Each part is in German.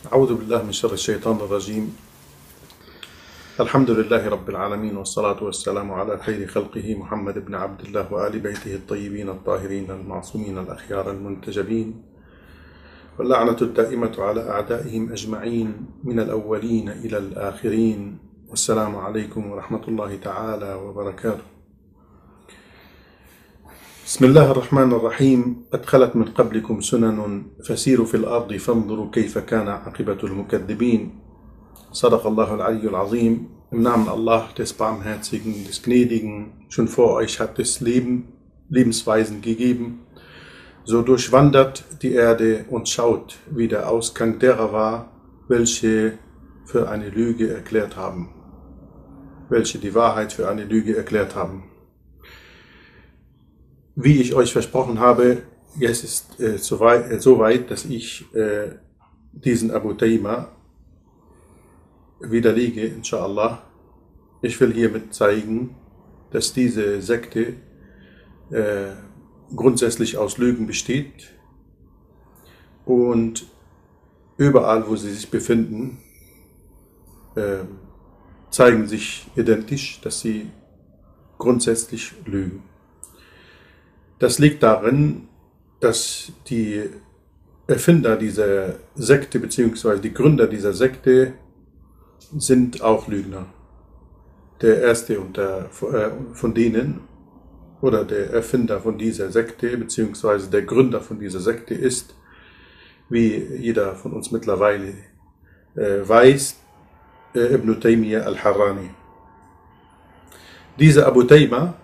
أعوذ بالله من شر الشيطان الرجيم. الحمد لله رب العالمين والصلاة والسلام على خير خلقه محمد بن عبد الله وآل بيته الطيبين الطاهرين المعصومين الأخيار المنتجبين. واللعنة الدائمة على أعدائهم أجمعين من الأولين إلى الآخرين. والسلام عليكم ورحمة الله تعالى وبركاته. بسم الله الرحمن الرحيم قد خلت من قبلكم سنن فسيروا في الارض فانظروا كيف كان عاقبه المكذبين صدق الله العلي العظيم Im Namen Allah, des Barmherzigen, des Gnädigen, schon vor euch hat es Leben, Lebensweisen gegeben. So durchwandert die Erde und schaut, wie der Ausgang derer war, welche für eine Lüge erklärt haben. Welche die Wahrheit für eine Lüge erklärt haben. Wie ich euch versprochen habe, jetzt ist äh, so, weit, äh, so dass ich äh, diesen Abu Tayma widerlege, inshallah. Ich will hiermit zeigen, dass diese Sekte äh, grundsätzlich aus Lügen besteht und überall, wo sie sich befinden, äh, zeigen sich identisch, dass sie grundsätzlich lügen. Das liegt darin, dass die Erfinder dieser Sekte bzw. die Gründer dieser Sekte sind auch Lügner. Der erste unter, äh, von denen oder der Erfinder von dieser Sekte bzw. der Gründer von dieser Sekte ist, wie jeder von uns mittlerweile äh, weiß, äh, Ibn Taymiyyah al-Harrani. Dieser Abu Tayma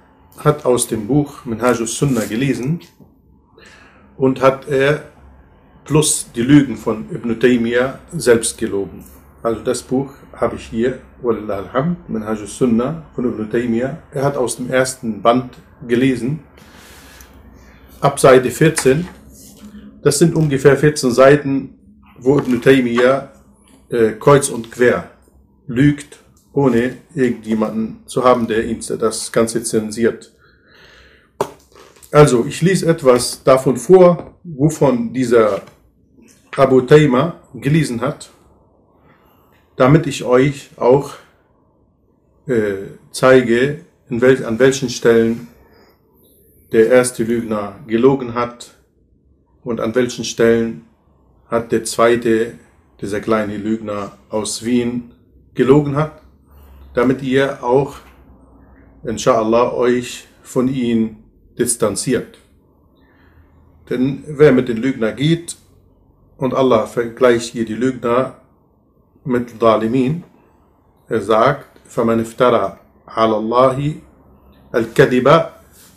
hat aus dem Buch Minhaj sunnah gelesen und hat er plus die Lügen von Ibn Taymiyyah selbst gelogen. Also das Buch habe ich hier, Wallah alhamd, Minhaj sunnah von Ibn Taymiyyah. Er hat aus dem ersten Band gelesen, ab Seite 14. Das sind ungefähr 14 Seiten, wo Ibn Taymiyyah äh, kreuz und quer lügt, ohne irgendjemanden zu haben, der ihn das Ganze zensiert. Also, ich lese etwas davon vor, wovon dieser Abu Tayma gelesen hat, damit ich euch auch äh, zeige, wel an welchen Stellen der erste Lügner gelogen hat und an welchen Stellen hat der zweite, dieser kleine Lügner aus Wien, gelogen hat, damit ihr auch, inshallah, euch von ihm distanziert. Denn wer mit den Lügner geht, und Allah vergleicht hier die Lügner mit Dalimin, er sagt, فَمَنْ افترى على الله الكذب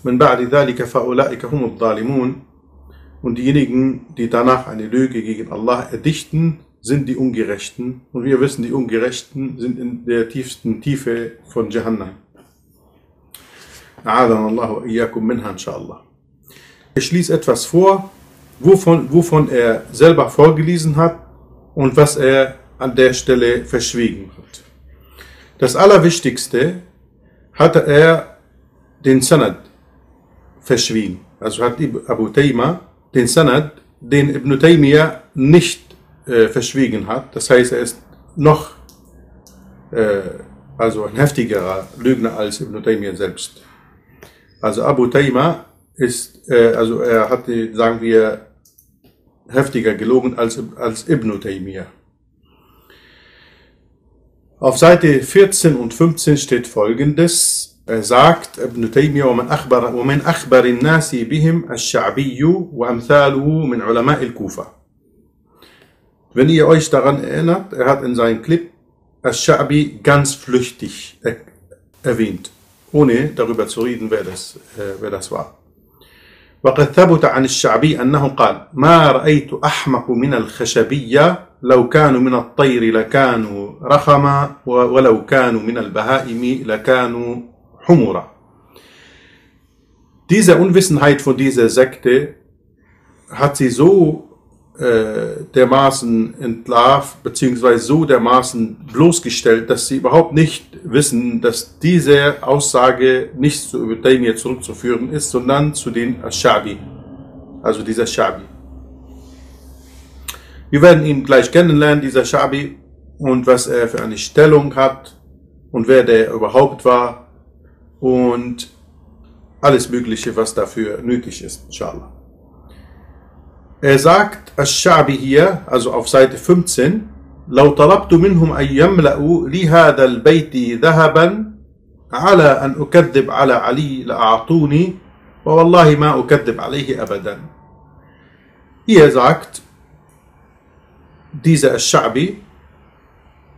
من بعد ذلك فأولئك هم الظالمون und diejenigen, die danach eine Lüge gegen Allah erdichten, sind die Ungerechten. Und wir wissen, die Ungerechten sind in der tiefsten Tiefe von Jahannam. Ich schließe etwas vor, wovon, wovon er selber vorgelesen hat und was er an der Stelle verschwiegen hat. Das Allerwichtigste hatte er den Sanad verschwiegen. Also hat Abu Tayma den Sanad, den Ibn Taymiyyah nicht äh, verschwiegen hat. Das heißt, er ist noch äh, also ein heftigerer Lügner als Ibn Taymiyyah selbst. Also Abu Tayma ist, äh, also er hatte, sagen wir, heftiger gelogen als, als Ibn Taymiyyah. Auf Seite 14 und 15 steht folgendes. Er sagt, Ibn Taymiyyah, ومن أخبر, ومن أخبر الناس بهم الشعبي وأمثاله من علماء الكوفة. Wenn ihr euch daran erinnert, er hat in seinem Clip Ash-Sha'bi ganz flüchtig er erwähnt, ohne darüber zu reden, wer das, äh, wer das war. وقد ثبت عن الشعبي أنه قال ما رأيت أحمق من الخشبية لو كانوا من الطير لكانوا رخما ولو كانوا من البهائم لكانوا حمرا Diese Unwissenheit von dieser Sekte hat sie so äh, dermaßen entlarvt, beziehungsweise so dermaßen bloßgestellt, dass sie überhaupt nicht wissen, dass diese Aussage nicht zu Ibn zurückzuführen ist, sondern zu den Ashabi, also dieser Shabi. Wir werden ihn gleich kennenlernen, dieser Shabi, und was er für eine Stellung hat und wer der überhaupt war und alles Mögliche, was dafür nötig ist, inshallah. Er sagt, Ash-Sha'bi hier, also auf Seite 15, لو طلبت منهم أن يملأوا لي هذا البيت ذهبا على أن أكذب على علي لأعطوني ووالله ما أكذب عليه أبدا. Hier sagt dieser Ash-Sha'bi,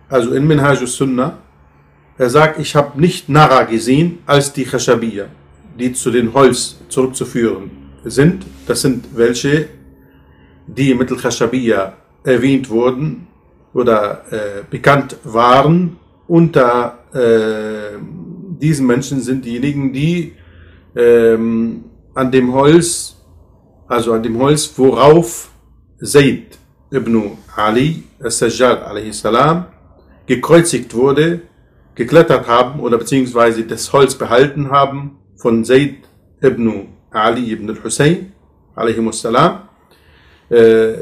also in Minhaj sunnah er sagt, ich habe nicht Nara gesehen als die Khashabiyya, die zu den Holz zurückzuführen sind. Das sind welche, die mit Khashabiyya erwähnt wurden oder äh, bekannt waren. Unter äh, diesen Menschen sind diejenigen, die ähm, an dem Holz, also an dem Holz, worauf Zayd ibn Ali, al-Sajjad salam, gekreuzigt wurde, geklettert haben oder beziehungsweise das Holz behalten haben von Zayd ibn Ali ibn al-Hussein, salam, äh,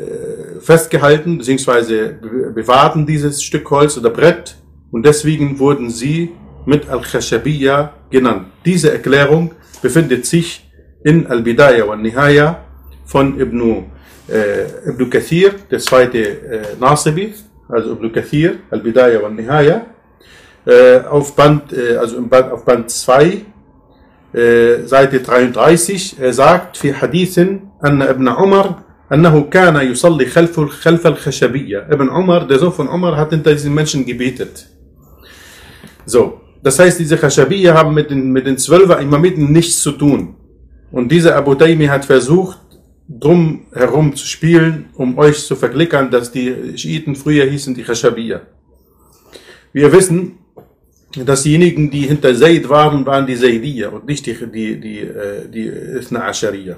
festgehalten beziehungsweise bewahrten dieses Stück Holz oder Brett und deswegen wurden sie mit Al-Khashabiyya genannt. Diese Erklärung befindet sich in Al-Bidaya wa Nihaya von Ibn, äh, Ibn Kathir, der zweite äh, Nasibi, also Ibn Kathir, Al-Bidaya wa Nihaya, äh, auf Band, äh, also im Band, auf Band 2, äh, Seite 33, er sagt, في حديث أن ابن عمر أنه كان يصلي خلف خلف الخشبية. Ibn Umar, der Sohn von Umar, hat hinter diesen Menschen gebetet. So, das heißt, diese Khashabiyya haben mit den, mit den Zwölfer Imamiten nichts zu tun. Und dieser Abu Taymi hat versucht, drum herum zu spielen, um euch zu verklickern, dass die Schiiten früher hießen die Khashabiyya. Wir wissen, dass diejenigen, die hinter Zayd waren, waren die Zaydiyya und nicht die, die, die, äh, die Ithna Ashariya.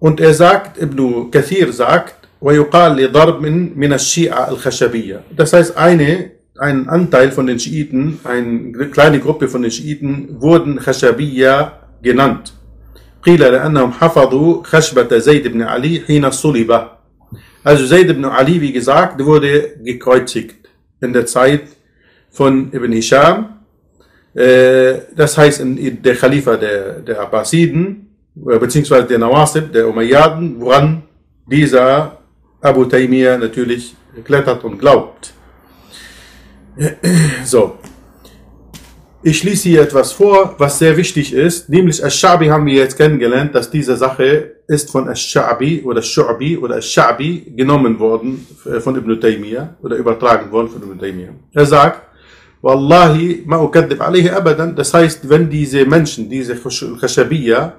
Und er sagt, Ibn Kathir sagt, ويقال لضرب من من الشيعة الخشبية. Das heißt, eine, ein Anteil von den Schiiten, eine kleine Gruppe von den Schiiten, wurden Khashabiyya genannt. قيل لأنهم حفظوا خشبة زيد بن علي حين صلب. Also Zayd ibn Ali, wie gesagt, wurde gekreuzigt in der Zeit von Ibn Hisham. Das heißt, der Khalifa der, der Abbasiden, beziehungsweise der Nawasib, der Umayyaden, woran dieser Abu Taymiyyah natürlich klettert und glaubt. So. Ich schließe hier etwas vor, was sehr wichtig ist, nämlich Ash-Sha'bi haben wir jetzt kennengelernt, dass diese Sache ist von Ash-Sha'bi oder Shu'bi oder Ash-Sha'bi genommen worden von Ibn Taymiyyah oder übertragen worden von Ibn Taymiyyah. Er sagt, Wallahi ma ukadib alayhi abadan, das heißt, wenn diese Menschen, diese Khashabiyya,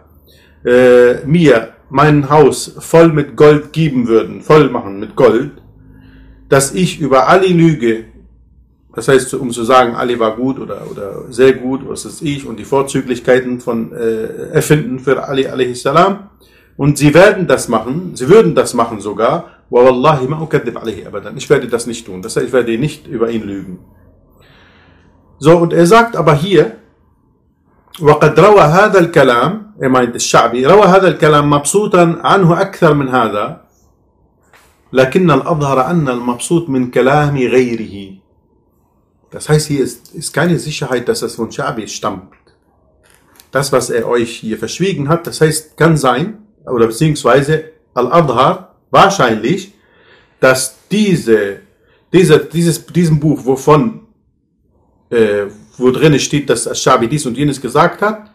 äh, mir mein Haus voll mit Gold geben würden, voll machen mit Gold, dass ich über Ali lüge, das heißt, um zu sagen, Ali war gut oder, oder sehr gut, was ist ich, und die Vorzüglichkeiten von äh, erfinden für Ali salam. Und sie werden das machen, sie würden das machen sogar, wallahi ma alayhi abadan. Ich werde das nicht tun. Das heißt, ich werde nicht über ihn lügen. So, und er sagt aber hier, وقد روى هذا الكلام er meint الشعبي روى هذا الكلام مبسوطا عنه أكثر من هذا لكن الأظهر أن المبسوط من كلام غيره Das heißt, hier ist, ist keine Sicherheit, dass das von Shabi stammt. Das, was er euch hier verschwiegen hat, das heißt, kann sein, oder beziehungsweise Al-Adhar, wahrscheinlich, dass diese, diese, dieses, diesem Buch, wovon, äh, wo drin steht, dass Shabi dies und jenes gesagt hat,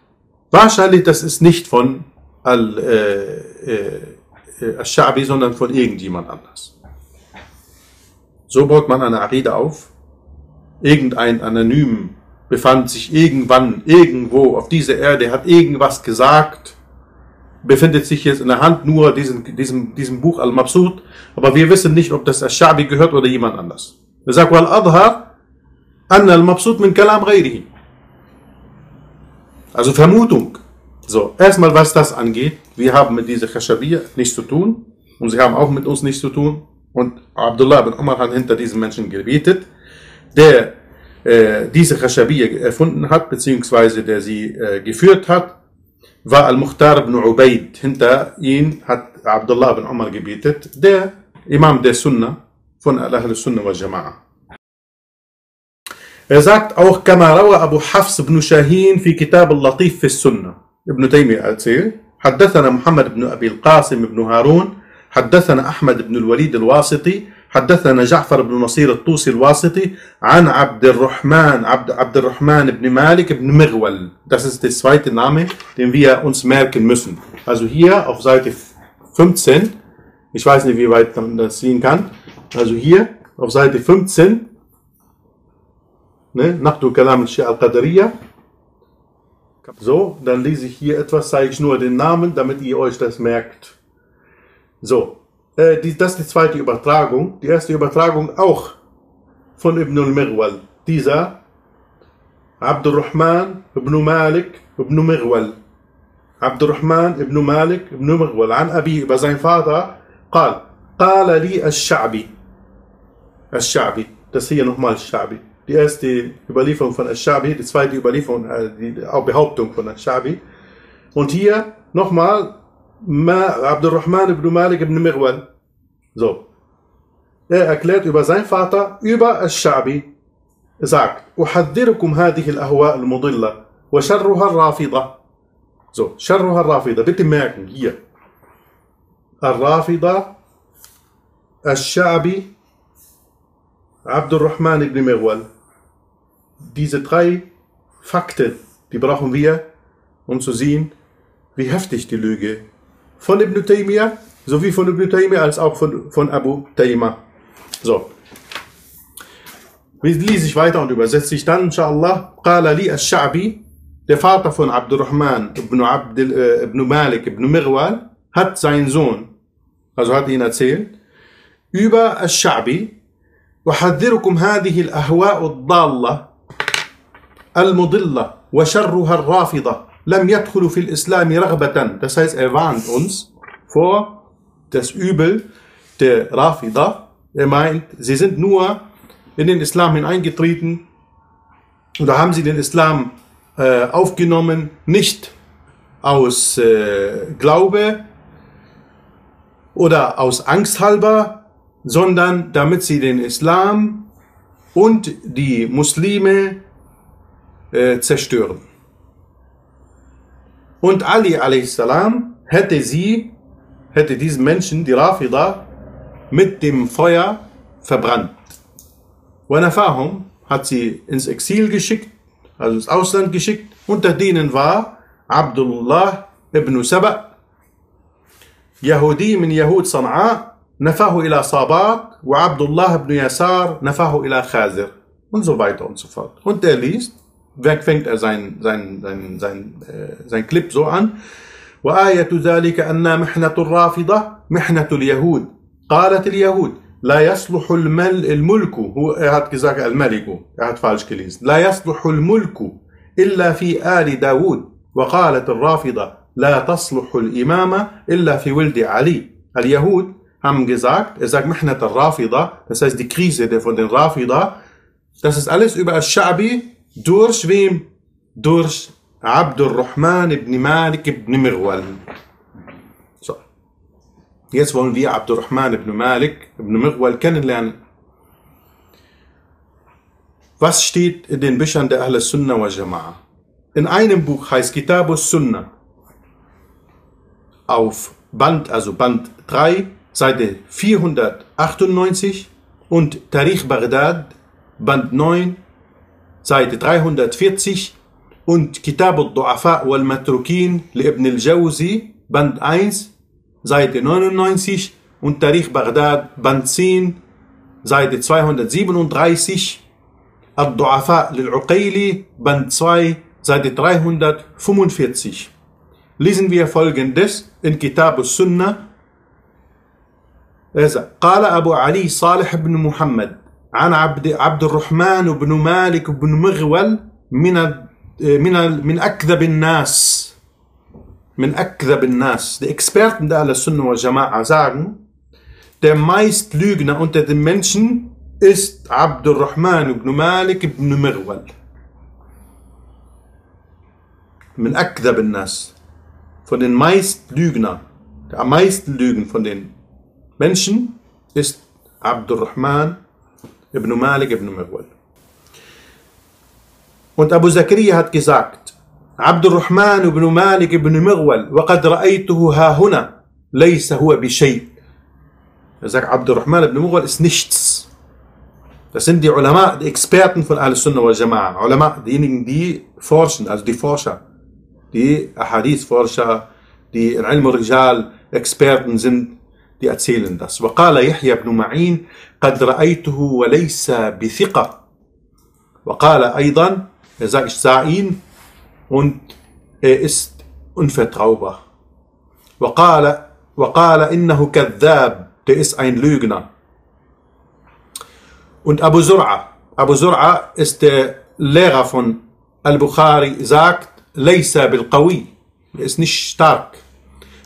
wahrscheinlich, das ist nicht von Al-Shabi, äh, äh, sondern von irgendjemand anders. So baut man eine Arida auf, irgendein Anonym befand sich irgendwann, irgendwo auf dieser Erde, hat irgendwas gesagt, befindet sich jetzt in der Hand nur diesen, diesem, diesem Buch Al-Mabsud, aber wir wissen nicht, ob das Ash-Shabi gehört oder jemand anders. Er sagt, Wal-Adhar, an Al-Mabsud min Kalam Ghairihi. Also Vermutung. So, erstmal was das angeht, wir haben mit dieser Khashabiyya nichts zu tun und sie haben auch mit uns nichts zu tun und Abdullah bin Umar hat hinter diesen Menschen gebetet der äh, diese Khashabiyya erfunden hat, beziehungsweise der sie äh, geführt hat, war Al-Mukhtar ibn Ubaid. Hinter ihn hat Abdullah bin Umar gebetet, der Imam der Sunna von Al-Ahl Sunna wal Jama'a. Sagt auch, كما روى أبو حفص بن شاهين في كتاب اللطيف في السنة. ابن تيمية erzählt, حدثنا محمد بن أبي القاسم بن هارون حدثنا أحمد بن الوليد الواسطي حدثنا جعفر بن نصير الطوسي الواسطي عن عبد الرحمن عبد, عبد الرحمن بن مالك بن مغول. Das ist der zweite Name, den wir uns merken müssen. Also hier auf Seite 15, ich weiß nicht, wie weit man das sehen kann. Also hier auf Seite 15, ne, Nachdu Kalam al-Qadariya. So, dann lese ich hier etwas, zeige ich nur den Namen, damit ihr euch das merkt. So, äh, die, das ist die zweite Übertragung. Die erste Übertragung auch von Ibn al-Mirwal. Dieser Abdurrahman ibn Malik ibn Mirwal. Abdurrahman ibn Malik ibn Mirwal. An Abi über seinen Vater. قال قال لي الشعبي الشعبي das hier nochmal الشعبي Die erste Überlieferung von Al-Shabi, die zweite Überlieferung, äh, die Behauptung von Al-Shabi. Und hier nochmal Abdurrahman ibn Malik ibn Mirwal. So. Er erklärt über seinen Vater, über Al-Shabi. Er sagt, أحذركم هذه الأهواء المضلة وشرها الرافضة. So, شرها الرافضة. Bitte merken, hier. الرافضة الشعبي عبد الرحمن ibn Mirwal. Diese drei Fakten, die brauchen wir, um zu sehen, wie heftig die Lüge von Ibn Taymiyyah, sowie von Ibn Taymiyyah als auch von, von Abu Taymah. So. Wie lese ich weiter und übersetze ich dann, inshallah, قال لي الشعبي, der Vater von Abdurrahman ibn, Abd, äh, ibn Malik ibn Mirwal, hat seinen Sohn, also hat ihn erzählt, über الشعبي, أحذركم هذه الأهواء الضالة المضلة وشرها الرافضة لم يدخل في الإسلام رغبة das heißt er warnt uns vor das Übel der Rafida er meint sie sind nur in den Islam hineingetreten oder haben sie den Islam äh, aufgenommen nicht aus äh, Glaube oder aus Angst halber sondern damit sie den Islam und die Muslime äh, zerstören. Und Ali a.s. hätte sie, hätte diesen Menschen, die Rafida, mit dem Feuer verbrannt. Wanafahum hat sie ins Exil geschickt, also ins Ausland geschickt. Unter denen war Abdullah ibn Saba, Yahudi min Yahud Sana'a, نفاه إلى صابات وعبد الله بن يسار نفاه إلى خازر und so weiter und so fort. Und der liest, wer fängt er sein, sein, sein, sein, äh, sein Clip so an. وآية ذلك أن محنة الرافضة محنة اليهود قالت اليهود لا يصلح المل الملك هو er hat gesagt الملك er hat falsch gelesen لا يصلح الملك إلا في آل داود وقالت الرافضة لا تصلح الإمامة إلا في ولد علي اليهود haben gesagt, er sagt Mihnat al-Rafida, das heißt die Krise der von den Rafida, das ist alles über Al-Sha'bi durch wem? Durch Abdul Rahman ibn Malik ibn Mirwal. So. Jetzt wollen wir Abdul Rahman ibn Malik ibn Mirwal kennenlernen. Was steht in den Büchern der Ahl Sunnah wa Jama'a? In einem Buch heißt Kitab Sunnah auf Band, also Band 3, Seite 498 und Tarikh Baghdad, Band 9, Seite 340 und Kitab al-Du'afa wal-Matrukin Ibn al-Jawzi, Band 1, Seite 99 und Tarikh Baghdad, Band 10, Seite 237, Al-Du'afa lil-Uqayli, Band 2, Seite 345. Lesen wir folgendes in Kitab al-Sunnah, قال أبو علي صالح بن محمد عن عبد عبد الرحمن بن مالك بن مغول من من من أكذب الناس من أكذب الناس die Experten der Sunna wal Jama'a sagen der meist Lügner unter den Menschen ist Abdurrahman ibn Malik ibn Mirwal من أكذب الناس von den meist Lügner der am meisten Lügen von den Menschen ist Abdurrahman ibn Malik ibn Mirwal. Und Abu Zakaria hat gesagt, Abdurrahman ibn Malik ibn Mirwal, وقد رأيته ها هنا, ليس هو بشيء. Er sagt, Abdurrahman ibn Mirwal ist nichts. Das sind die Ulama, die Experten von Al-Sunnah wal Jama'a. Ulama, diejenigen, die forschen, also die Forscher, die Ahadith-Forscher, die in Ilm Experten sind, لأتسيلندس وقال يحيى بن معين قد رأيته وليس بثقة. وقال أيضا إذا ساين und ist unvertraubar وقال وقال إنه كذاب der ist ein Lügner und Abu Zur'a Abu Zur'a ist der Lehrer von البخاري sagt ليس بالقوي ist nicht stark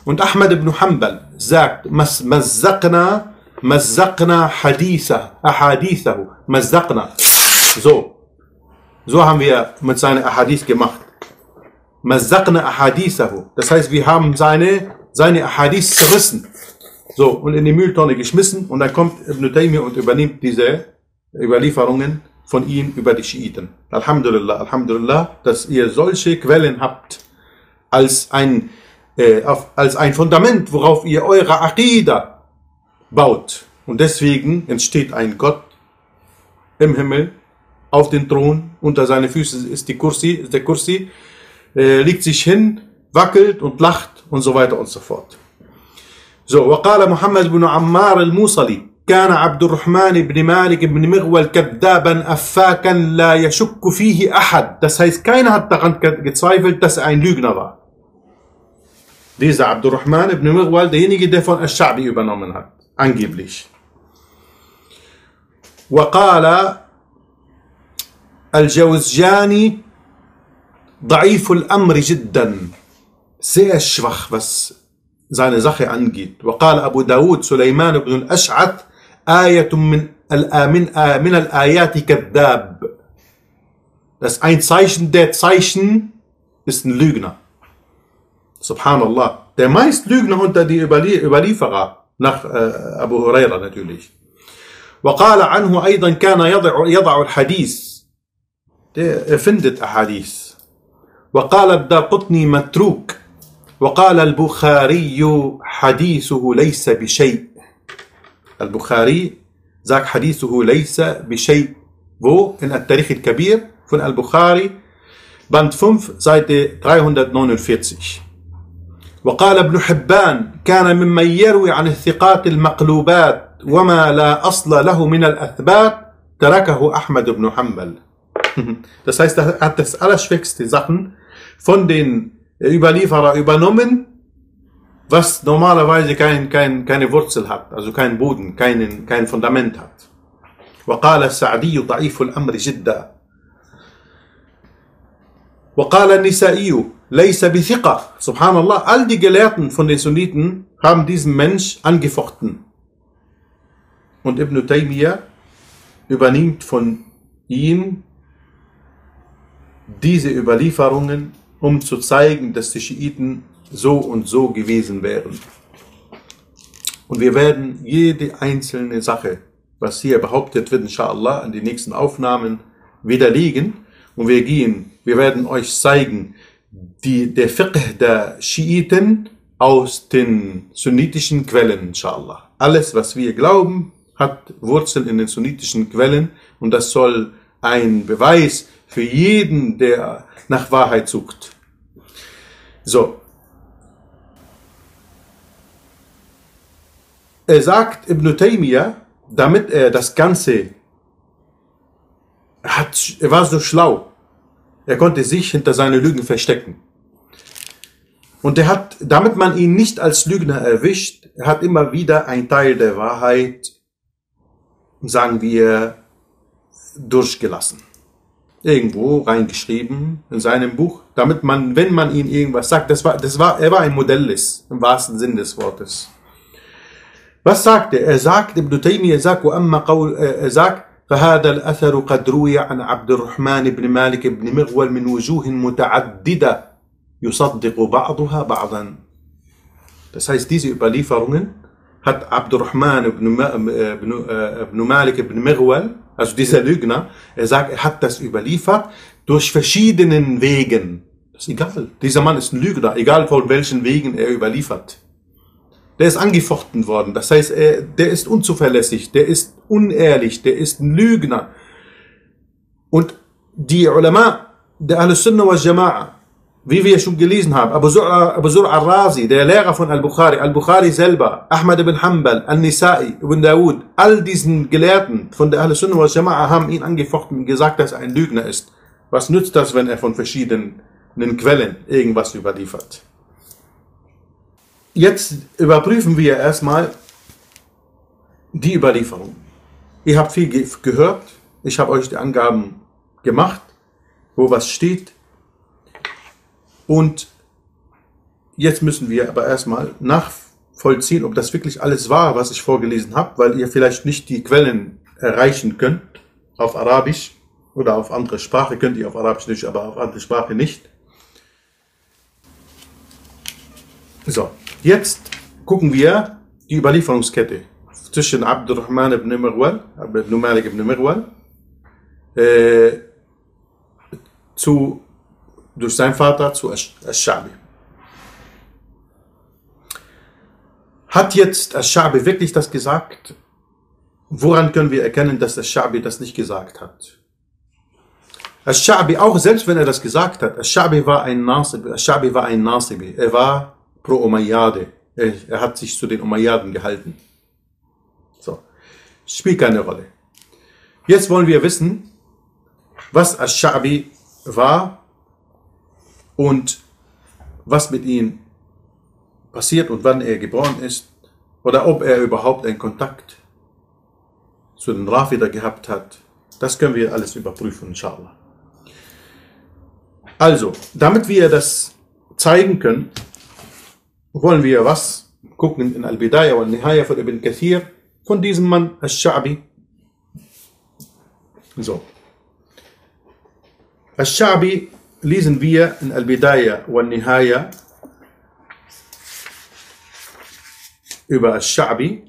Und Ahmad ibn Hanbal sagt, Mazzaqna, Mazzaqna Haditha, Mazzaqna. So, so haben wir mit seiner Ahadith gemacht. Mazzaqna Ahadithahu. Das heißt, wir haben seine, seine Ahadith zerrissen. So, und in die Mülltonne geschmissen und dann kommt Ibn Taymiyyah und übernimmt diese Überlieferungen von ihm über die Schiiten. Alhamdulillah, Alhamdulillah, dass ihr solche Quellen habt als ein, äh, auf, als ein Fundament, worauf ihr eure Aqidah baut. Und deswegen entsteht ein Gott im Himmel auf den Thron, unter seine Füße ist die Kursi, ist der Kursi, äh, legt sich hin, wackelt und lacht und so weiter und so fort. So, وقال محمد بن عمار الموصلي كان عبد الرحمن بن مالك بن مغول كذابا أفاكا لا يشك فيه أحد. Das heißt, keiner hat daran gezweifelt, dass er ein Lügner war. ليزا عبد الرحمن ابن مغول ديني قديفون الشعبي يبنو منها أنجيب ليش. وقال الجوزجاني ضعيف الأمر جدا. سيشفخ بس. زاني زخي انجيت وقال أبو داود سليمان بن الأشعث آية من الآمن من الآيات كذاب. Das ein Zeichen der Zeichen ist ein Lügner. Subhanallah. Der meist Lügner unter die Überlieferer nach äh, Abu Huraira natürlich. وقال عنه أيضا كان يضع يضع الحديث der erfindet Ahadith. وقال الداقطني متروك وقال البخاري حديثه ليس بشيء البخاري sagt حديثه ليس بشيء wo in التاريخ الكبير von البخاري Band 5 Seite 349 وقال ابن حبان كان ممن يروي عن الثقات المقلوبات وما لا أصل له من الأثبات تركه أحمد بن حنبل Das heißt, er hat das allerschwächste Sachen von den Überlieferer übernommen, was normalerweise kein, kein, keine Wurzel hat, also keinen Boden, keinen, kein Fundament hat. وقال السعدي ضعيف الأمر جدا وقال النسائي Laysa bithiqa. Subhanallah, all die Gelehrten von den Sunniten haben diesen Mensch angefochten. Und Ibn Taymiyyah übernimmt von ihm diese Überlieferungen, um zu zeigen, dass die Schiiten so und so gewesen wären. Und wir werden jede einzelne Sache, was hier behauptet wird, inshallah, an den nächsten Aufnahmen widerlegen. Und wir gehen, wir werden euch zeigen, die, der Fiqh der Schiiten aus den sunnitischen Quellen, inshallah. Alles, was wir glauben, hat Wurzeln in den sunnitischen Quellen und das soll ein Beweis für jeden, der nach Wahrheit sucht. So. Er sagt Ibn Taymiyyah, damit er das Ganze, hat, er war so schlau, er konnte sich hinter seine Lügen verstecken. Und er hat, damit man ihn nicht als Lügner erwischt, er hat immer wieder einen Teil der Wahrheit, sagen wir, durchgelassen. Irgendwo reingeschrieben in seinem Buch, damit man, wenn man ihm irgendwas sagt, das war, das war, er war ein Modellist im wahrsten Sinn des Wortes. Was sagt er? Er sagt, Ibn Taymiyyah sagt, er sagt, فهذا الأثر قد روي عن عبد الرحمن بن مالك بن مغول من وجوه متعددة يصدق بعضها بعضا. Das heißt, diese Überlieferungen hat Abdurrahman ibn, äh, ibn, äh, ibn Malik ibn Mirwal, also dieser Lügner, er sagt, er hat das überliefert durch verschiedenen Wegen. Das ist egal. Dieser Mann ist ein Lügner, egal von welchen Wegen er überliefert. Der ist angefochten worden. Das heißt, er, der ist unzuverlässig, der ist unehrlich, der ist ein Lügner. Und die Ulama der Ahl-Sunnah wal Jama'a, wie wir schon gelesen haben, Abu Zur, al-Razi, der Lehrer von Al-Bukhari, Al-Bukhari selber, Ahmad ibn Hanbal, Al-Nisa'i, Ibn Dawud, all diesen Gelehrten von der Ahl-Sunnah wal Jama'a haben ihn angefochten und gesagt, dass er ein Lügner ist. Was nützt das, wenn er von verschiedenen Quellen irgendwas überliefert? Jetzt überprüfen wir erstmal die Überlieferung. Ihr habt viel gehört, ich habe euch die Angaben gemacht, wo was steht. Und jetzt müssen wir aber erstmal nachvollziehen, ob das wirklich alles war, was ich vorgelesen habe, weil ihr vielleicht nicht die Quellen erreichen könnt auf Arabisch oder auf andere Sprache, könnt ihr auf Arabisch nicht, aber auf andere Sprache nicht. So, jetzt gucken wir die Überlieferungskette zwischen Abdurrahman ibn Mirwal, ibn Malik ibn Mirwal, äh, zu, durch seinen Vater zu Ash-Shabi. Hat jetzt Ash-Shabi wirklich das gesagt? Woran können wir erkennen, dass Ash-Shabi das nicht gesagt hat? Ash-Shabi, auch selbst wenn er das gesagt hat, Ash-Shabi war ein Nasibi, Ash-Shabi war ein Nasibi, er war pro Umayyade, er, er hat sich zu den Umayyaden gehalten. So, spielt keine Rolle. Jetzt wollen wir wissen, was Ash-Shabi war und was mit ihm passiert und wann er geboren ist oder ob er überhaupt einen Kontakt zu den Rafida gehabt hat. Das können wir alles überprüfen, inshallah. Also, damit wir das zeigen können, wollen wir was gucken in Al-Bidayah und Nihaya von Ibn Kathir von diesem Mann, Al-Sha'bi. So. Al-Sha'bi lesen wir in Al-Bidayah und Nihaya über Al-Sha'bi.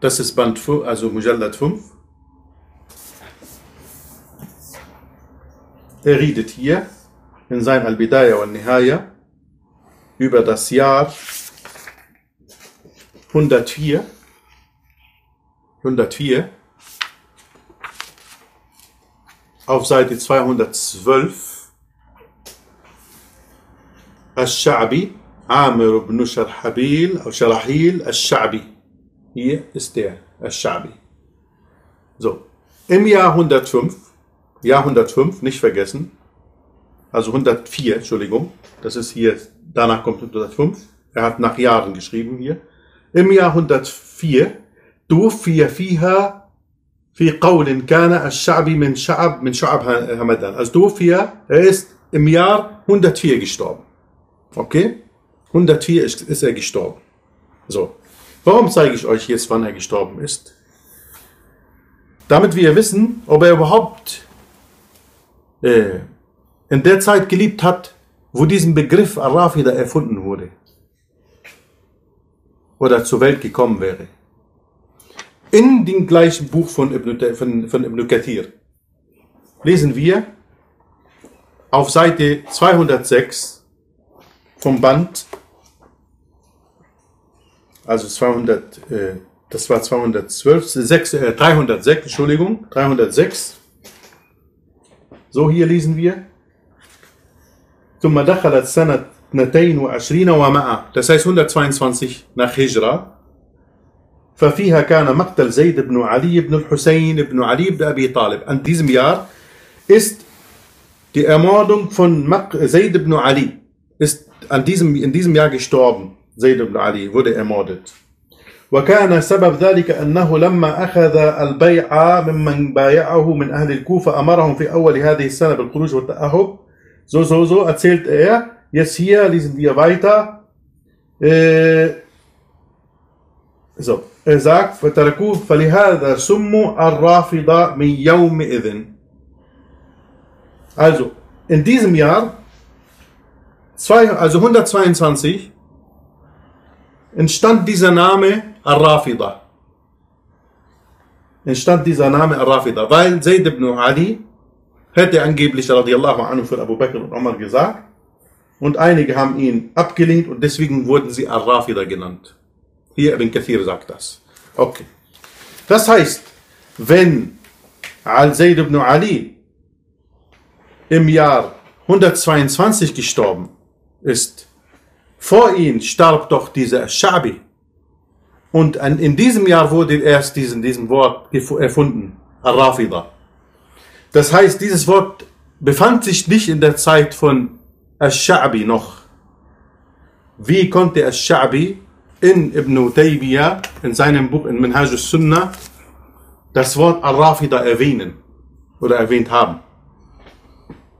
Das ist Band 5, also Mujallad 5. Er redet hier in sein Al-Bidayah und Nihaya über das Jahr 104. 104 auf Seite 212 Al-Sha'bi Amir ibn Sharhabil auf Sharahil Al-Sha'bi hier ist der Al-Sha'bi so. Im Jahr 105 Jahr 105 nicht vergessen. Also 104 Entschuldigung. Das ist hier danach kommt 105 er hat nach Jahren geschrieben hier im Jahr 104 توفي فيها في قول كان الشعبي من شعب من شعب Hamadan. Also Dofia, er ist im Jahr 104 gestorben. Okay? 104 ist, ist er gestorben. So. Warum zeige ich euch jetzt, wann er gestorben ist? Damit wir wissen, ob er überhaupt äh, in der Zeit gelebt hat, wo diesen Begriff Arafida erfunden wurde. Oder zur Welt gekommen wäre in dem gleichen Buch von Ibn, von, von Ibn Kathir lesen wir auf Seite 206 vom Band, also 200, äh, das war 212, 6, äh, 306, Entschuldigung, 306. So hier lesen wir. ثم دخلت سنة 22 ومائة. Das heißt 122 nach Hijra. ففيها كان مقتل زيد بن علي بن الحسين بن علي بن أبي طالب. An diesem Jahr ist die Ermordung von Zayd ibn Ali ist an diesem, in diesem Jahr gestorben. Zayd ibn Ali wurde ermordet. وكان سبب ذلك أنه لما أخذ البيع ممن بايعه من أهل الكوفة أمرهم في أول هذه السنة بالخروج والتأهب so so so erzählt er jetzt hier lesen wir weiter äh, so er sagt فتركوه فلهذا سموا الرافضة من يومئذ also in diesem Jahr zwei, also 122 entstand dieser Name Al-Rafida. Entstand dieser Name Al-Rafida, weil Zayd ibn Ali hätte angeblich radiallahu anhu für Abu Bakr und Umar gesagt und einige haben ihn abgelehnt und deswegen wurden sie Al-Rafida genannt. Hier Ibn Kathir sagt das. Okay. Das heißt, wenn Al-Zayd ibn Ali im Jahr 122 gestorben ist, vor ihm starb doch dieser Shabi. Und in diesem Jahr wurde erst diesen, diesem Wort erfunden, Al-Rafida. Das heißt, dieses Wort befand sich nicht in der Zeit von Al-Sha'bi noch. Wie konnte Al-Sha'bi in Ibn Taymiyyah, in seinem Buch in Minhaj al-Sunnah, das Wort Al-Rafida erwähnen oder erwähnt haben?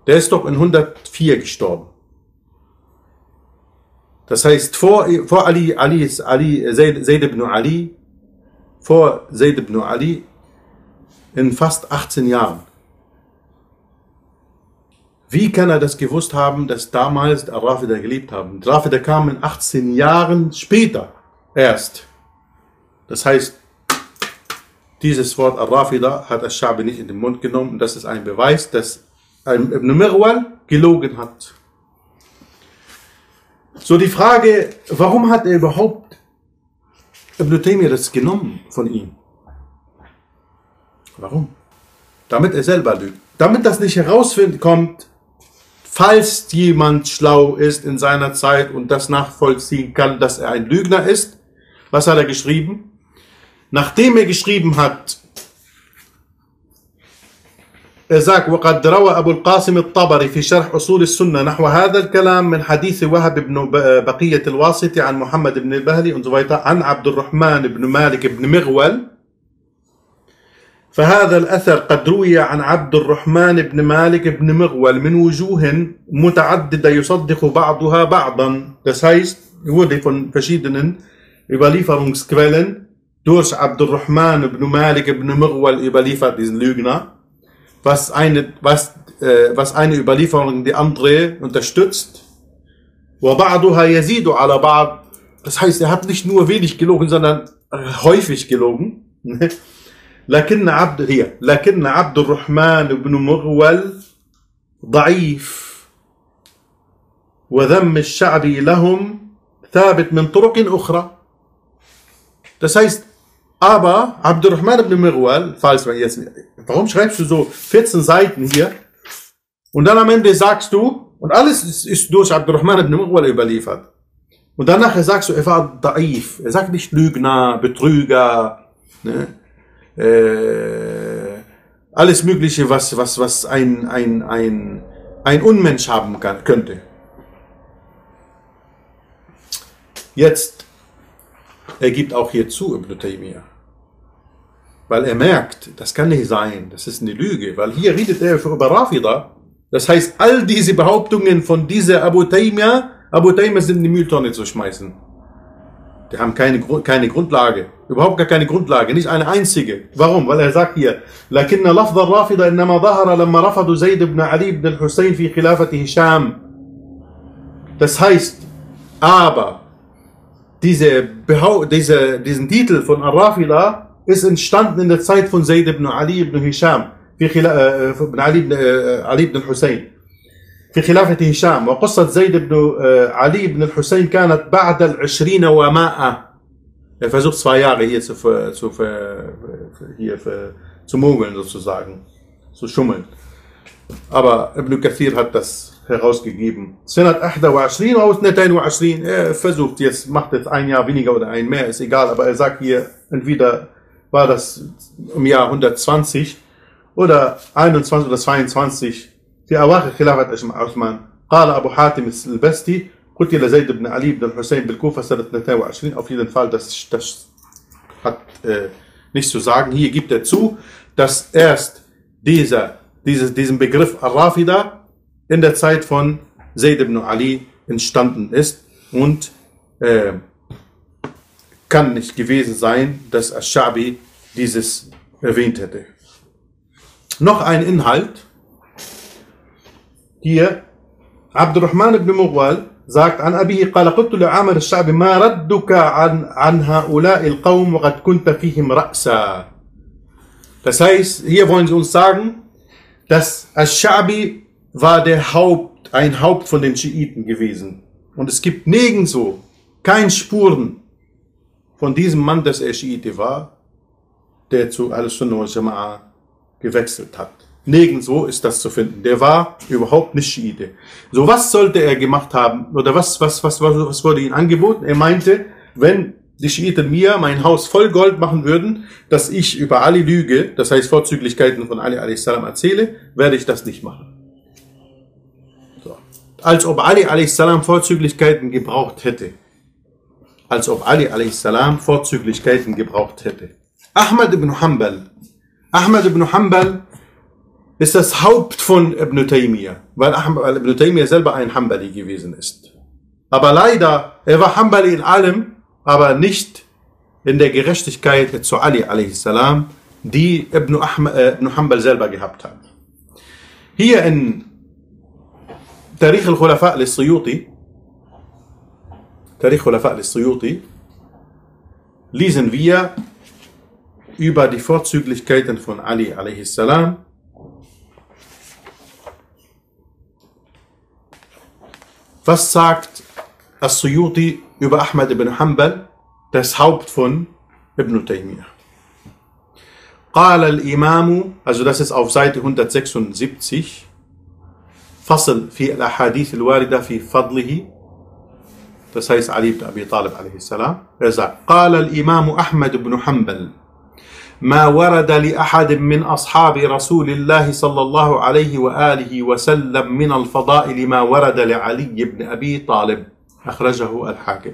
Der ist doch in 104 gestorben. Das heißt, vor, vor Ali, Ali Ali, Zayd, Zayd ibn Ali, vor Zayd ibn Ali in fast 18 Jahren. Wie kann er das gewusst haben, dass damals Rafida gelebt haben? Rafida kam in 18 Jahren später erst. Das heißt, dieses Wort Rafida hat Al-Shabi nicht in den Mund genommen und das ist ein Beweis, dass Ibn Mirwal gelogen hat. So die Frage, warum hat er überhaupt Ibn Taymiyyah das genommen von ihm? Warum? Damit er selber lügt. Damit das nicht herauskommt, falls jemand schlau ist in seiner Zeit und das nachvollziehen kann, dass er ein Lügner ist. Was hat er geschrieben? Nachdem er geschrieben hat, er sagt, وقد روى أبو القاسم الطبري في شرح أصول السنة نحو هذا الكلام من حديث وهب بن بقية الواسطي عن محمد بن البهلي und so weiter عن عبد الرحمن بن مالك بن مغول فهذا الأثر قد روي عن عبد الرحمن بن مالك بن مغول من وجوه متعددة يصدق بعضها بعضا das heißt wurde von verschiedenen Überlieferungsquellen durch Abdurrahman ibn Malik ibn Mughwal überliefert, diesen Lügner, was eine, was, äh, was eine Überlieferung die andere unterstützt. وبعضها يزيد على بعض. Das heißt, er hat nicht nur wenig gelogen, sondern häufig gelogen. لكن عبد هي لكن عبد الرحمن بن مغول ضعيف وذم الشعبي لهم ثابت من طرق أخرى Das heißt, aber Abdurrahman ibn Mirwal, falls man jetzt, warum schreibst du so 14 Seiten hier und dann am Ende sagst du, und alles ist, ist durch Abdurrahman ibn Mirwal überliefert. Und danach sagst du, er war daif. Er sagt nicht Lügner, Betrüger, ne? Äh, alles Mögliche, was, was, was ein, ein, ein, ein Unmensch haben kann, könnte. Jetzt, er gibt auch hier zu, Ibn Taymiyyah. Weil er merkt, das kann nicht sein, das ist eine Lüge, weil hier redet er über Rafida. Das heißt, all diese Behauptungen von dieser Abu Taymiyyah, Abu Taymiyyah sind in die Mülltonne zu schmeißen. Die haben keine, keine Grundlage. Überhaupt gar keine Grundlage. Nicht eine einzige. Warum? Weil er sagt hier, لكن لفظ الرافضة إنما ظهر لما رفضوا زيد بن علي بن الحسين في خلافة هشام. Das heißt, aber diese, diese, diesen Titel von Al-Rafida ist entstanden in der Zeit von Zayd ibn Ali ibn Hisham, في خلا, ibn Ali ibn, Ali ibn al-Husayn. في خلافة هشام وقصة زيد بن علي بن الحسين كانت بعد العشرين ومائة Er versucht zwei Jahre hier zu, zu, hier zu mogeln sozusagen, zu schummeln. Aber Ibn Kathir hat das herausgegeben. Senat 21 aus 22. Er versucht jetzt, macht jetzt ein Jahr weniger oder ein mehr, ist egal, aber er sagt hier, entweder war das im Jahr 120 oder 21 oder 22 في أواخر خلافة عثمان قال أبو حاتم البستي قتل زيد بن علي بن الحسين بالكوفة سنة 22 auf jeden Fall das, das hat äh, nichts zu sagen hier gibt er zu dass erst dieser, diese, diesen Begriff Rafida in der Zeit von Zayd ibn Ali entstanden ist und äh, kann nicht gewesen sein, dass Ash-Shabi dieses erwähnt hätte. Noch ein Inhalt, hier, Abdurrahman ibn Mughwal sagt an أبيه قال قلت لعامر الشعب ما ردك عن عن هؤلاء القوم وقد كنت فيهم رأسا Das heißt, hier wollen sie uns sagen, dass Ash-Sha'bi war der Haupt, ein Haupt von den Schiiten gewesen. Und es gibt nirgendwo kein Spuren von diesem Mann, dass er Schiite war, der zu Al-Sunnah wal Jama'a gewechselt hat. Nirgendwo ist das zu finden. Der war überhaupt nicht Schiite. So was sollte er gemacht haben? Oder was, was, was, was, was wurde ihm angeboten? Er meinte, wenn die Schiiten mir mein Haus voll Gold machen würden, dass ich über Ali lüge, das heißt Vorzüglichkeiten von Ali a.s. erzähle, werde ich das nicht machen. So. Als ob Ali a.s. Vorzüglichkeiten gebraucht hätte. Als ob Ali a.s. Vorzüglichkeiten gebraucht hätte. Ahmad ibn Hanbal. Ahmad ibn Hanbal ist das Haupt von Ibn Taymiyyah, weil, Ibn Taymiyyah selber ein Hanbali gewesen ist. Aber leider, er war Hanbali in allem, aber nicht in der Gerechtigkeit zu Ali a.s., die Ibn, Ahmad, äh, Ibn Hanbal selber gehabt hat. Hier in Tarikh al-Khulafa al-Suyuti, Tarikh al-Khulafa al-Suyuti, lesen wir über die Vorzüglichkeiten von Ali a.s., Was sagt As-Suyuti über Ahmad ibn Hanbal, das Haupt von Ibn Taymiyyah? قال الإمام, also das ist auf Seite 176, فصل في الأحاديث الواردة في فضله, das heißt Ali ibn Abi Talib عليه السلام, er sagt, قال الإمام أحمد بن حنبل ما ورد لأحد من أصحاب رسول الله صلى الله عليه وآله وسلم من الفضائل ما ورد لعلي بن أبي طالب أخرجه الحاكم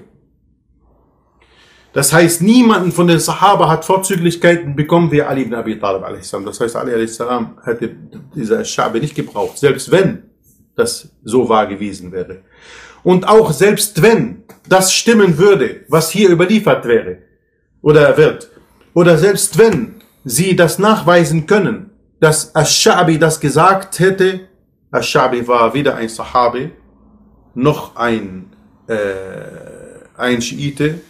Das heißt, niemanden von den Sahaba hat Vorzüglichkeiten bekommen wie Ali ibn Abi Talib a.s. Das heißt, Ali a.s. hätte dieser Schabe nicht gebraucht, selbst wenn das so wahr gewesen wäre. Und auch selbst wenn das stimmen würde, was hier überliefert wäre oder wird, oder selbst wenn sie das nachweisen können, dass Ash-Sha'bi das gesagt hätte, Ash-Sha'bi war weder ein Sahabi, noch ein, äh, ein Schiite,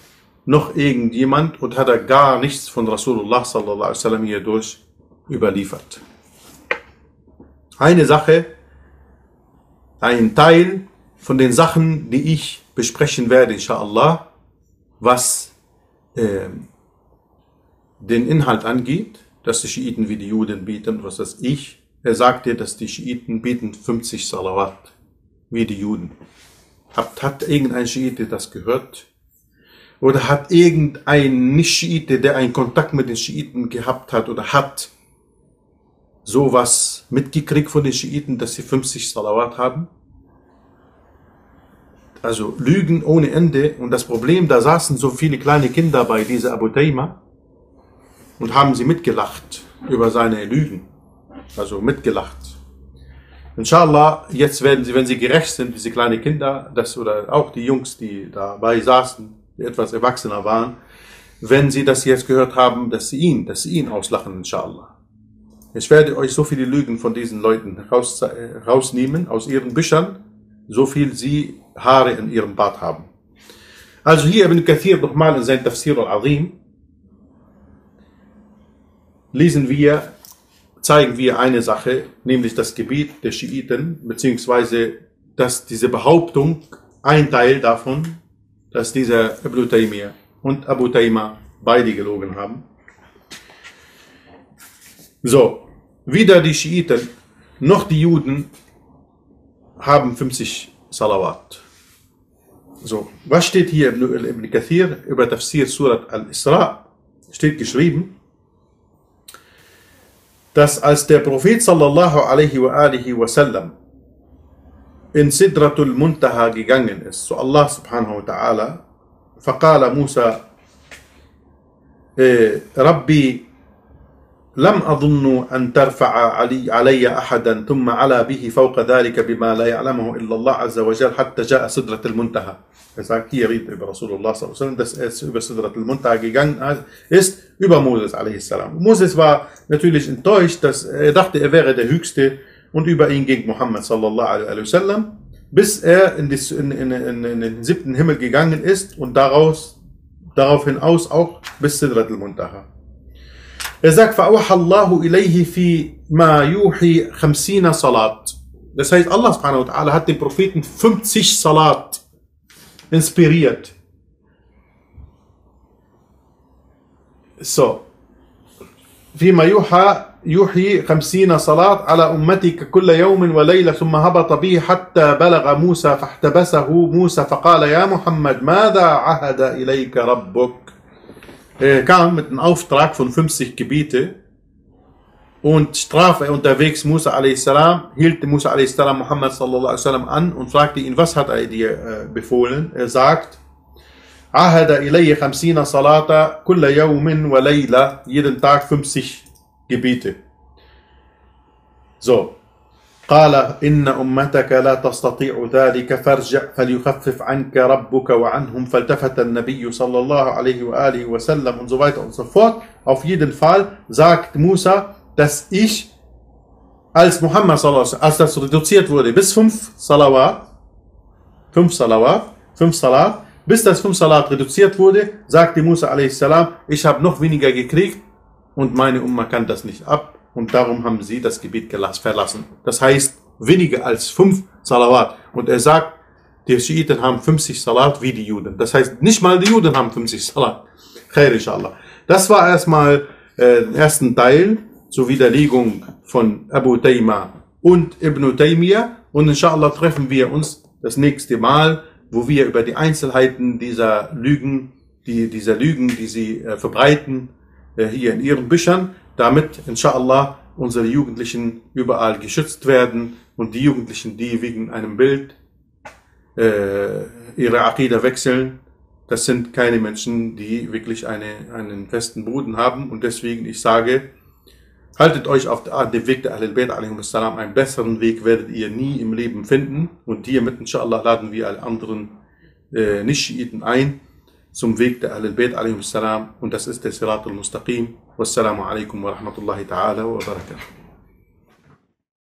noch irgendjemand und hat er gar nichts von Rasulullah sallallahu alaihi wasallam hierdurch überliefert. Eine Sache, ein Teil von den Sachen, die ich besprechen werde, inshallah, was äh, den Inhalt angeht, dass die Schiiten wie die Juden bieten, was das ich, er sagt dir, dass die Schiiten bieten 50 Salawat wie die Juden. Hat, hat irgendein Schiite das gehört? Oder hat irgendein Nicht-Schiite, der einen Kontakt mit den Schiiten gehabt hat oder hat, sowas mitgekriegt von den Schiiten, dass sie 50 Salawat haben? Also Lügen ohne Ende. Und das Problem, da saßen so viele kleine Kinder bei dieser Abu Tayma und haben sie mitgelacht über seine Lügen. Also mitgelacht. Inshallah, jetzt werden sie, wenn sie gerecht sind, diese kleinen Kinder, das, oder auch die Jungs, die dabei saßen, die etwas erwachsener waren, wenn sie das jetzt gehört haben, dass sie ihn, dass sie ihn auslachen, inshallah. Ich werde euch so viele Lügen von diesen Leuten raus, äh, rausnehmen, aus ihren Büchern, so viel sie Haare in ihrem Bart haben. Also hier Ibn Kathir nochmal in sein Tafsir al-Azim, lesen wir, zeigen wir eine Sache, nämlich das Gebiet der Schiiten, beziehungsweise dass diese Behauptung, ein Teil davon, dass dieser Ibn Taymiyyah und Abu Tayma beide gelogen haben. So, weder die Schiiten noch die Juden haben 50 Salawat. So, was steht hier im Ibn Kathir über Tafsir Surat al-Isra? Steht geschrieben, dass als der Prophet sallallahu alaihi wa alihi wasallam in Sidratul Muntaha gegangen ist, zu Allah subhanahu wa ta'ala, فقال موسى ربي لم أظن أن ترفع علي, علي أحدا ثم على به فوق ذلك بما لا يعلمه إلا الله عز وجل حتى جاء سدرة المنتهى Er sagt, hier redet über Rasulullah sallam, dass er über Sidrat al-Muntaha gegangen ist, über Moses a.s. Moses war natürlich enttäuscht, dass er dachte, er wäre der Höchste und über ihn ging Muhammad sallallahu alaihi wasallam. bis er in, die, in, in, in, in den siebten Himmel gegangen ist und daraus, darauf hinaus auch bis Sidratul Muntaha. Er sagt, فَأَوْحَى اللَّهُ إِلَيْهِ فِي مَا يُوحِي خَمْسِينَ Salat. Das heißt, Allah subhanahu wa ta'ala hat den Propheten 50 Salat inspiriert. So. فيما يوحى يوحي خمسين صلاة على أمتك كل يوم وليلة ثم هبط به حتى بلغ موسى فاحتبسه موسى فقال يا محمد ماذا عهد إليك ربك Er kam mit einem Auftrag von 50 Gebiete und straf er unterwegs Musa a.s. hielt Musa a.s. Muhammad sallallahu an und fragte ihn, was hat er dir äh, befohlen? Er sagt, ilayya khamsina salata kulla yawmin wa layla, jeden Tag 50 Gebete. So. قال إن أمتك لا تستطيع ذلك فارجع فليخفف عنك ربك وعنهم فالتفت النبي صلى الله عليه وآله وسلم und so weiter und so fort. Auf jeden Fall sagt Musa, dass ich als Muhammad sallallahu als das reduziert wurde bis fünf Salawat, fünf Salawat, fünf Salat, bis das fünf Salat reduziert wurde, sagte Musa a.s., ich habe noch weniger gekriegt und meine Umma kann das nicht ab und darum haben sie das Gebet verlassen. Das heißt, weniger als fünf Salawat. Und er sagt, die Schiiten haben 50 Salat wie die Juden. Das heißt, nicht mal die Juden haben 50 Salat. Khair inshallah. Das war erstmal äh, den ersten Teil zur Widerlegung von Abu Tayma und Ibn Taymiyyah. Und inshallah treffen wir uns das nächste Mal, wo wir über die Einzelheiten dieser Lügen, die, dieser Lügen, die sie äh, verbreiten, äh, hier in ihren Büchern, damit inshallah unsere Jugendlichen überall geschützt werden und die Jugendlichen, die wegen einem Bild äh, ihre Aqidah wechseln, das sind keine Menschen, die wirklich eine, einen festen Boden haben und deswegen ich sage, haltet euch auf dem Weg der Ahlul Bayt salam, einen besseren Weg werdet ihr nie im Leben finden und hiermit inshallah laden wir alle anderen äh, Nicht-Schiiten ein, zum Weg der Ahlul Bayt salam und das ist der Sirat al-Mustaqim. Wassalamu alaikum wa rahmatullahi ta'ala wa barakatuh.